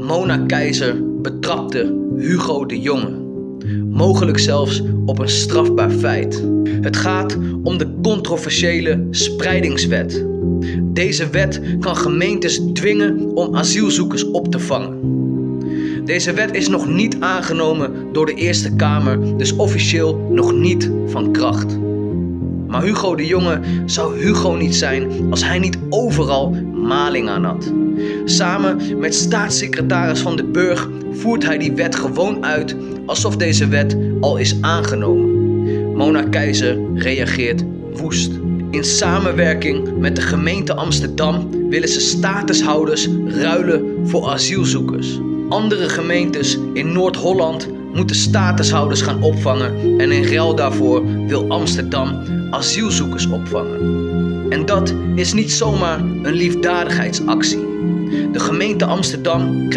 Mona Keizer betrapte Hugo de Jonge. Mogelijk zelfs op een strafbaar feit. Het gaat om de controversiële spreidingswet. Deze wet kan gemeentes dwingen om asielzoekers op te vangen. Deze wet is nog niet aangenomen door de Eerste Kamer, dus officieel nog niet van kracht. Maar Hugo de Jonge zou Hugo niet zijn als hij niet overal maling aan had. Samen met staatssecretaris Van de Burg voert hij die wet gewoon uit alsof deze wet al is aangenomen. Mona Keizer reageert woest. In samenwerking met de gemeente Amsterdam willen ze statushouders ruilen voor asielzoekers. Andere gemeentes in Noord-Holland moeten statushouders gaan opvangen en in ruil daarvoor wil Amsterdam asielzoekers opvangen. En dat is niet zomaar een liefdadigheidsactie. De gemeente Amsterdam